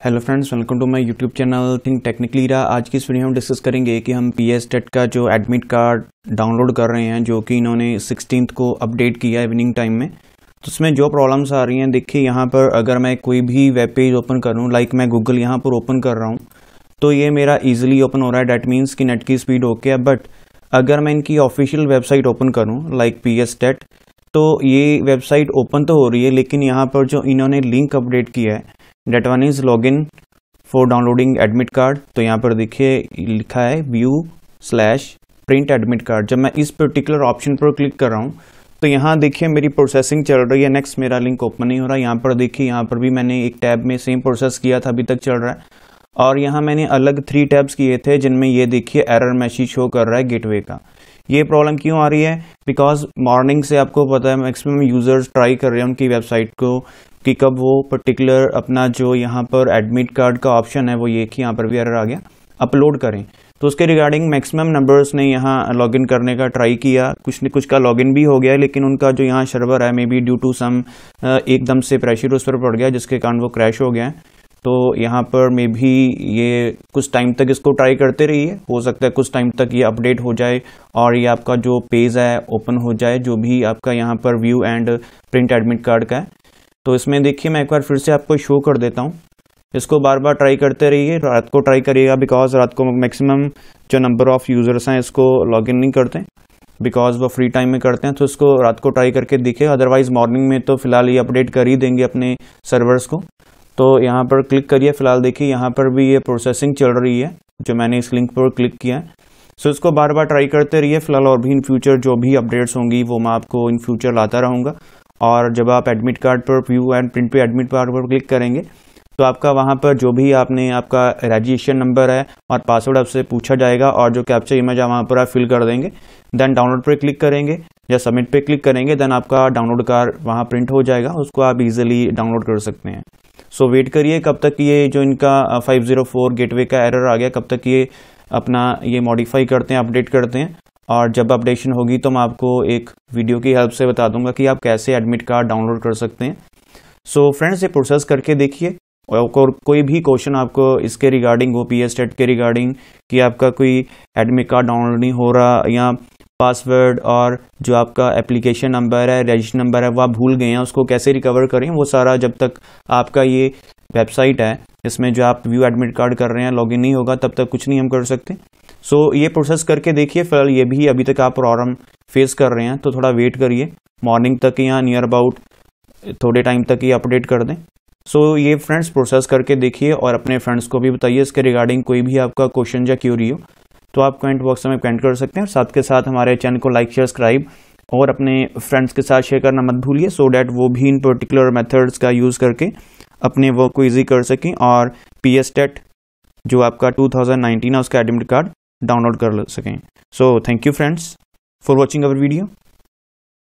Hello friends welcome to my YouTube channel think technically रहा आज की इस वीडियो में हम डिस्कस करेंगे कि हम पी एस टेट का जो एडमिट कार्ड डाउनलोड कर रहे हैं, जो कि इन्होंने सिक्सटीन को अपडेट किया इवनिंग टाइम में तो उसमें जो प्रॉब्लम्स आ रही हैं, देखिए यहाँ पर अगर मैं कोई भी वेब पेज ओपन करूँ लाइक मैं गूगल यहाँ पर ओपन कर रहा हूँ तो ये मेरा ईजिली ओपन हो रहा है डेट मीन्स कि नेट की स्पीड ओके है बट अगर मैं इनकी ऑफिशियल वेबसाइट ओपन करूँ लाइक पी एस टेट तो ये वेबसाइट ओपन तो हो रही है, लेकिन यहाँ पर जो इन्होंने लिंक अपडेट किया है that one is log in for downloading admit card तो यहाँ पर देखिए, लिखा है view slash print admit card जब मैं इस पर्टिकुलर ऑप्शन पर क्लिक कर रहा हूँ तो यहाँ देखिए मेरी प्रोसेसिंग चल रही है। नेक्स्ट मेरा लिंक ओपन नहीं हो रहा। यहाँ पर देखिए, यहाँ पर भी मैंने एक टैब में सेम प्रोसेस किया था, अभी तक चल रहा है। और यहाँ मैंने अलग थ्री टैब्स किए थे, जिनमें ये देखिए एरर मैसेज शो कर रहा है गेटवे का। ये प्रॉब्लम क्यों आ रही है? बिकॉज़ मॉर्निंग से आपको पता है मैक्सिमम यूज़र्स ट्राई कर रहे हैं उनकी वेबसाइट को। कि कब वो पर्टिकुलर अपना जो यहाँ पर एडमिट कार्ड का ऑप्शन है, वो ये कि यहाँ पर भी एरर आ गया अपलोड करें। तो उसके रिगार्डिंग मैक्सिमम नंबर्स ने यहाँ लॉगिन करने का ट्राई किया। कुछ ने कुछ का लॉगिन भी हो गया, लेकिन उनका जो यहाँ सर्वर है may be due to some एकदम से प्रेशर उस पर पड़ गया, जिसके कारण वो क्रैश हो गया। है तो यहाँ पर मे भी ये कुछ टाइम तक इसको ट्राई करते रहिए। हो सकता है कुछ टाइम तक ये अपडेट हो जाए और ये आपका जो पेज है ओपन हो जाए, जो भी आपका यहाँ पर view and print admit card का है। तो इसमें देखिए मैं एक बार फिर से आपको शो कर देता हूँ। इसको बार बार ट्राई करते रहिए, रात को ट्राई करिएगा बिकॉज़ रात को मैक्सिमम जो नंबर ऑफ़ यूज़र्स हैं इसको लॉगिन नहीं करते। बिकॉज़ वो फ्री टाइम में करते हैं तो इसको रात को ट्राई करके देखिए। अदरवाइज़ मॉर्निंग में तो फ़िलहाल ये अपडेट कर ही देंगे अपने सर्वर्स को। तो यहाँ पर क्लिक करिए, फ़िलहाल देखिए यहाँ पर भी ये प्रोसेसिंग चल रही है, जो मैंने इस लिंक पर क्लिक किया है। सो इसको बार बार ट्राई करते रहिए, फ़िलहाल और भी इन फ्यूचर जो भी अपडेट्स होंगी वो मैं आपको इन फ्यूचर लाता रहूँगा। और जब आप एडमिट कार्ड पर व्यू एंड प्रिंट पे एडमिट कार्ड पर क्लिक करेंगे तो आपका वहाँ पर जो भी आपने, आपका रजिस्ट्रेशन नंबर है और पासवर्ड आपसे पूछा जाएगा और जो कैप्चर इमेज है वहाँ पर आप फिल कर देंगे। देन डाउनलोड पर क्लिक करेंगे या सबमिट पे क्लिक करेंगे देन आपका डाउनलोड कार्ड वहाँ प्रिंट हो जाएगा, उसको आप इजीली डाउनलोड कर सकते हैं। सो वेट करिए कब तक ये जो इनका 504 गेटवे का एरर आ गया, कब तक ये अपना, ये मॉडिफाई करते हैं अपडेट करते हैं। और जब अपडेशन होगी तो मैं आपको एक वीडियो की हेल्प से बता दूँगा कि आप कैसे एडमिट कार्ड डाउनलोड कर सकते हैं। सो so, फ्रेंड्स ये प्रोसेस करके देखिए। और कोई भी क्वेश्चन आपको इसके रिगार्डिंग हो पी एस टेट के रिगार्डिंग कि आपका कोई एडमिट कार्ड डाउनलोड नहीं हो रहा या पासवर्ड और जो आपका एप्लीकेशन नंबर है रजिस्टर नंबर है वो आप भूल गए हैं उसको कैसे रिकवर करें वो सारा जब तक आपका ये वेबसाइट है इसमें जो आप व्यू एडमिट कार्ड कर रहे हैं लॉगिन नहीं होगा तब तक कुछ नहीं हम कर सकते। सो so, ये प्रोसेस करके देखिए फ़िलहाल ये भी अभी तक आप प्रॉब्लम फेस कर रहे हैं तो थोड़ा वेट करिए। मॉर्निंग तक या नियर अबाउट थोड़े टाइम तक ही अपडेट कर दें। सो so, ये फ्रेंड्स प्रोसेस करके देखिए और अपने फ्रेंड्स को भी बताइए इसके रिगार्डिंग कोई भी आपका क्वेश्चन या क्यूरी हो तो आप कमेंट बॉक्स में कमेंट कर सकते हैं और साथ के साथ हमारे चैनल को लाइक शेयर सब्सक्राइब और अपने फ्रेंड्स के साथ शेयर करना मत भूलिए सो डैट वो भी इन पर्टिकुलर मेथड्स का यूज़ करके अपने वर्क को ईजी कर सकें और पी एस टेट जो आपका 2019 है, उसका एडमिट कार्ड डाउनलोड कर सकें। So thank you friends for watching our video